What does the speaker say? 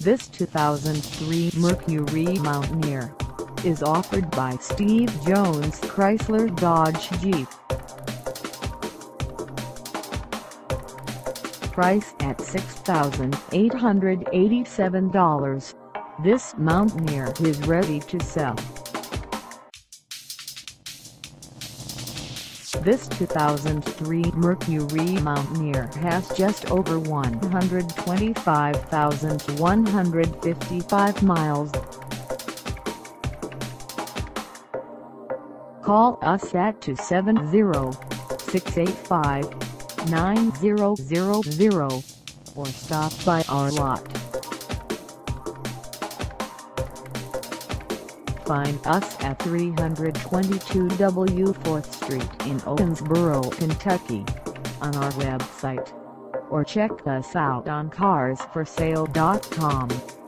This 2003 Mercury Mountaineer is offered by Steve Jones Chrysler Dodge Jeep. Price at $6,887. This Mountaineer is ready to sell. This 2003 Mercury Mountaineer has just over 125,155 miles. Call us at 270-685-9000 or stop by our lot. Find us at 322 W 4th Street in Owensboro, Kentucky on our website or check us out on carsforsale.com.